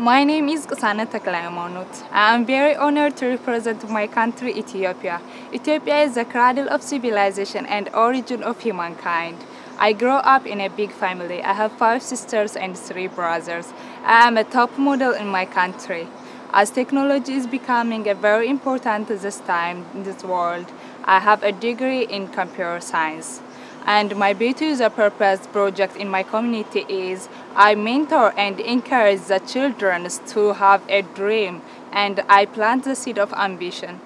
My name is Kisanet Teklehaimanot. I am very honored to represent my country, Ethiopia. Ethiopia is the cradle of civilization and origin of humankind. I grew up in a big family. I have five sisters and three brothers. I am a top model in my country. As technology is becoming a very important this time in this world, I have a degree in computer science. And my Beauty With A Purpose project in my community is I mentor and encourage the children to have a dream and I plant the seed of ambition.